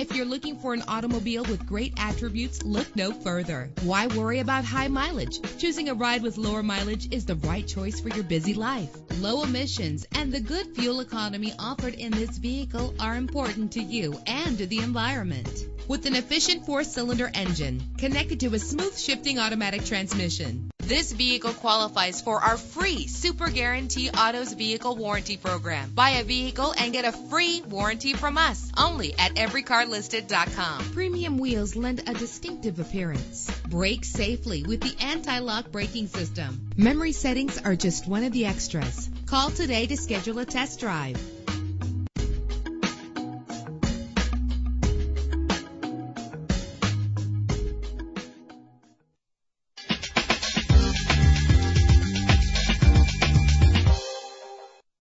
If you're looking for an automobile with great attributes, look no further. Why worry about high mileage? Choosing a ride with lower mileage is the right choice for your busy life. Low emissions and the good fuel economy offered in this vehicle are important to you and to the environment. With an efficient four cylinder engine connected to a smooth shifting automatic transmission, this vehicle qualifies for our free Super Guarantee Autos Vehicle Warranty Program. Buy a vehicle and get a free warranty from us only at everycarlisted.com. Premium wheels lend a distinctive appearance. Brake safely with the anti-lock braking system. Memory settings are just one of the extras. Call today to schedule a test drive.